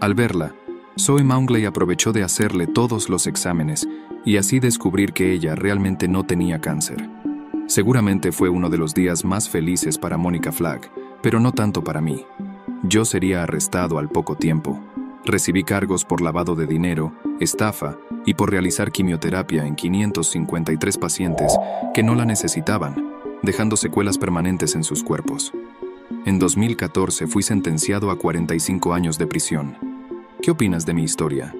Al verla, Zoe Maungley aprovechó de hacerle todos los exámenes y así descubrir que ella realmente no tenía cáncer. Seguramente fue uno de los días más felices para Mónica Flagg, pero no tanto para mí. Yo sería arrestado al poco tiempo. Recibí cargos por lavado de dinero, estafa y por realizar quimioterapia en 553 pacientes que no la necesitaban, dejando secuelas permanentes en sus cuerpos. En 2014 fui sentenciado a 45 años de prisión. ¿Qué opinas de mi historia?